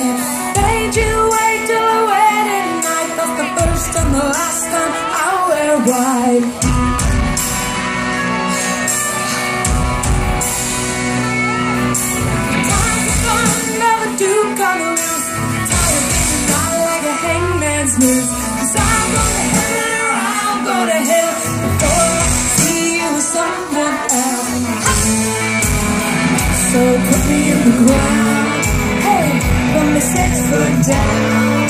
Made you wait till the wedding night. The first and the last time I wear white. Never do come loose Tired of being gone like a hangman's noose. Cause I'm gonna hell, I'm gonna hell Before I see you with someone else So put me in the ground from the six foot down.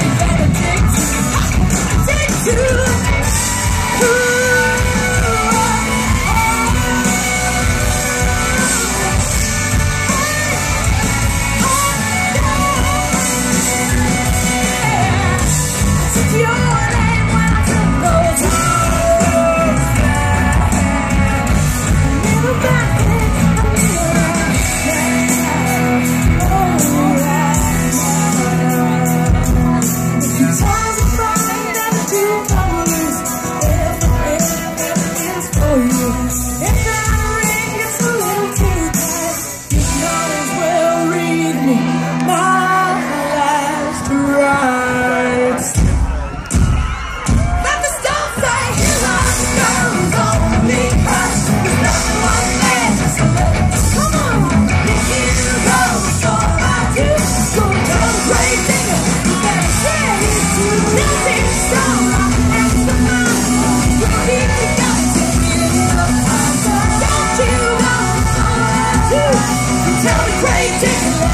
takes a.